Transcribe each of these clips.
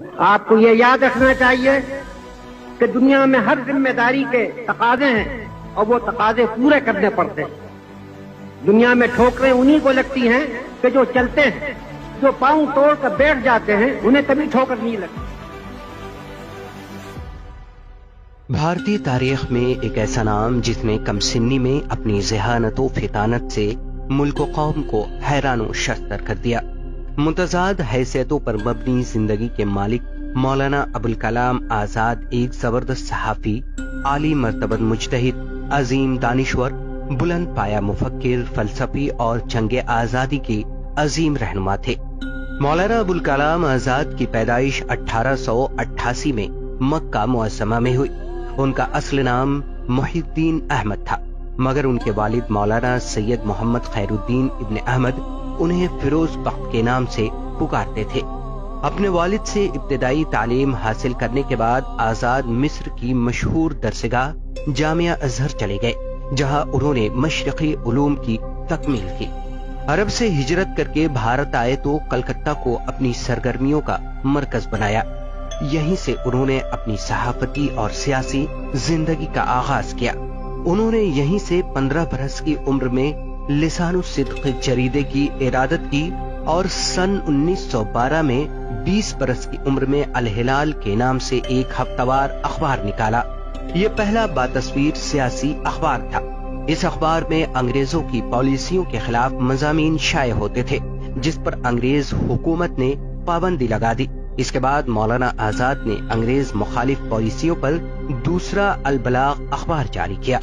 आपको ये याद रखना चाहिए कि दुनिया में हर ज़िम्मेदारी के तकाजे हैं और वो तकाजे पूरे करने पड़ते हैं। दुनिया में ठोकरें उन्हीं को लगती हैं कि जो चलते हैं, जो पाँव तोड़ कर बैठ जाते हैं, उन्हें कभी ठोकर नहीं लगती। भारतीय तारीख में एक ऐसा नाम जिसने कम सिन्नी में अपनी जहानत फितानत से मुल्क कौम को हैरान शस्तर कर दिया। मुतजाद हैसियतों पर मबनी ज़िंदगी के मालिक मौलाना अबुल कलाम आज़ाद एक ज़बरदस्त सहाफी, आली मरतबत मुजतहिद, अजीम दानिश्वर, बुलंद पाया मुफक्र फलसफी और जंग आज़ादी के अजीम रहनुमा थे। मौलाना अबुल कलाम आज़ाद की पैदाइश 1888 में मक्का मुआजमा में हुई। उनका असल नाम मोहिद्दीन अहमद था, मगर उनके वालिद मौलाना सैयद मोहम्मद खैरुद्दीन इब्न अहमद उन्हें फिरोज बख्त के नाम से पुकारते थे। अपने वालिद से इब्तदाई तालीम हासिल करने के बाद आज़ाद मिस्र की मशहूर दरसगाह जामिया अजहर चले गए, जहाँ उन्होंने मशरकी उलूम की तकमील की। अरब से हिजरत करके भारत आए तो कलकत्ता को अपनी सरगर्मियों का मरकज बनाया। यहीं से उन्होंने अपनी सहाफती और सियासी ज़िंदगी का आगाज़ किया। उन्होंने यहीं से पंद्रह बरस की उम्र में लिसानु सिद्क जरीदे की इरादत की और सन 1912 में 20 बरस की उम्र में अल अलहिलाल के नाम से एक हफ्तावार अखबार निकाला। ये पहला बातस्वीर सियासी अखबार था। इस अखबार में अंग्रेज़ों की पॉलिसियों के खिलाफ मजामी शाये होते थे, जिस पर अंग्रेज़ हुकूमत ने पाबंदी लगा दी। इसके बाद मौलाना आज़ाद ने अंग्रेज़ मुखालिफ पॉलिसियों पर दूसरा अलबलाग अखबार जारी किया।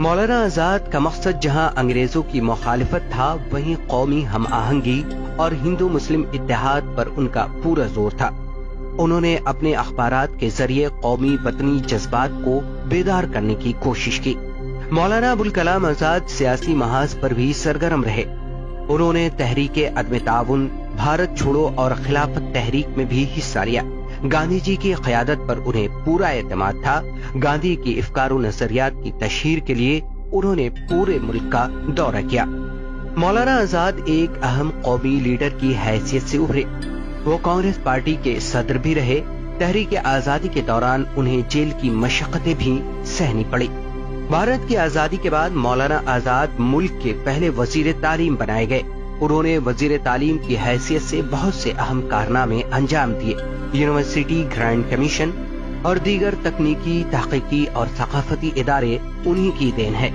मौलाना आज़ाद का मकसद जहाँ अंग्रेज़ों की मुखालफत था, वहीं कौमी हम आहंगी और हिंदू मुस्लिम इतिहाद पर उनका पूरा ज़ोर था। उन्होंने अपने अखबार के ज़रिए कौमी वतनी जज्बात को बेदार करने की कोशिश की। मौलाना अबुल कलाम आज़ाद सियासी महाज पर भी सरगर्म रहे। उन्होंने तहरीक अदम ताउन भारत छोड़ो और खिलाफत तहरीक में भी हिस्सा लिया। गांधी जी की क्यादत पर उन्हें पूरा एतमाद था। गांधी की इफ्कार नजरियात की तशहर के लिए उन्होंने पूरे मुल्क का दौरा किया। मौलाना आज़ाद एक अहम कौमी लीडर की हैसियत से उभरे। वो कांग्रेस पार्टी के सदर भी रहे। तहरीक आज़ादी के दौरान उन्हें जेल की मशक्कतें भी सहनी पड़ी। भारत की आज़ादी के बाद मौलाना आज़ाद मुल्क के पहले वज़ीर तालीम बनाए गए। उन्होंने वज़ीर तालीम की हैसियत से बहुत से अहम कारनामे अंजाम दिए। यूनिवर्सिटी ग्रांड कमीशन और दीगर तकनीकी, तहकीकी और सकाफती इदारे उन्हीं की देन है।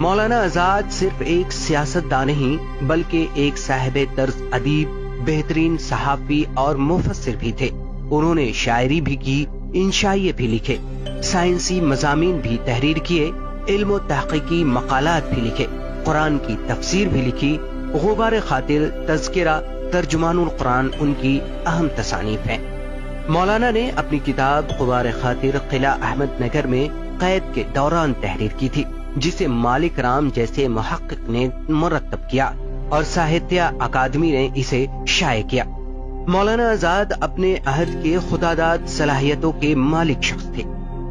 मौलाना आज़ाद सिर्फ़ एक सियासतदान नहीं बल्कि एक साहिब तर्ज अदीब, बेहतरीन सहाफी और मुफसर भी थे। उन्होंने शायरी भी की इंशाइये भी लिखे, साइंसी मजामी भी तहरीर किए, इल्म तहकीकी मकालत भी लिखे, कुरान की तफसीर भी लिखी गुबार खातिर तस्करा तर्जुमान कुरान उनकी अहम तसानीफ है मौलाना ने अपनी किताब गुबार खातिर किला अहमद नगर में कैद के दौरान तहरीर की थी जिसे मालिक राम जैसे महक्क ने मुरतब किया और साहित्य अकादमी ने इसे शाये किया मौलाना आज़ाद अपने अहद के खुदादाद सलाहियतों के मालिक शख्स थे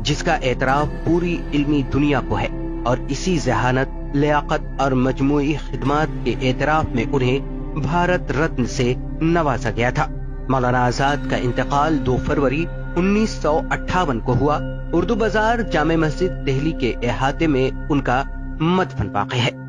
जिसका एतराफ पूरी इल्मी दुनिया को है और इसी जहानत, लियाकत और मजमू खिदमत के एतराफ में उन्हें भारत रत्न से नवाजा गया था। मौलाना आज़ाद का इंतकाल दो फरवरी उन्नीस सौ अट्ठावन को हुआ। उर्दू बाज़ार जामे मस्जिद, दिल्ली के अहाते में उनका मदफन वाक़ है।